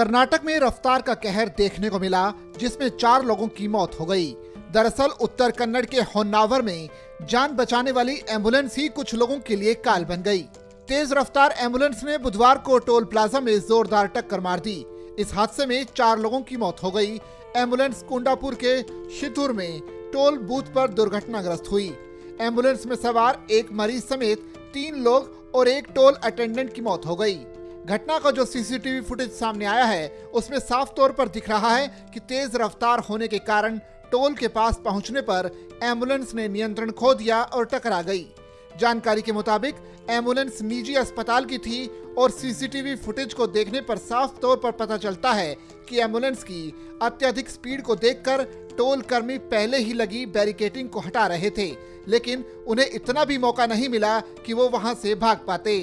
कर्नाटक में रफ्तार का कहर देखने को मिला, जिसमें चार लोगों की मौत हो गई। दरअसल उत्तर कन्नड़ के होन्नावर में जान बचाने वाली एंबुलेंस ही कुछ लोगों के लिए काल बन गई। तेज रफ्तार एंबुलेंस ने बुधवार को टोल प्लाजा में जोरदार टक्कर मार दी। इस हादसे में चार लोगों की मौत हो गई। एंबुलेंस कुंडापुर के शितुर में टोल बूथ पर दुर्घटनाग्रस्त हुई। एंबुलेंस में सवार एक मरीज़ समेत तीन लोग और एक टोल अटेंडेंट की मौत हो गई। घटना का जो सीसीटीवी फुटेज सामने आया है, उसमें साफ़ तौर पर दिख रहा है कि तेज रफ्तार होने के कारण टोल के पास पहुँचने पर एंबुलेंस ने नियंत्रण खो दिया और टकरा गई। जानकारी के मुताबिक, एंबुलेंस निजी अस्पताल की थी और सीसीटीवी फुटेज को देखने पर साफ़ तौर पर पता चलता है कि एंबुलेंस की अत्यधिक स्पीड को देखकर टोल कर्मी पहले ही लगी बैरिकेटिंग को हटा रहे थे, लेकिन उन्हें इतना भी मौका नहीं मिला कि वो वहाँ से भाग पाते।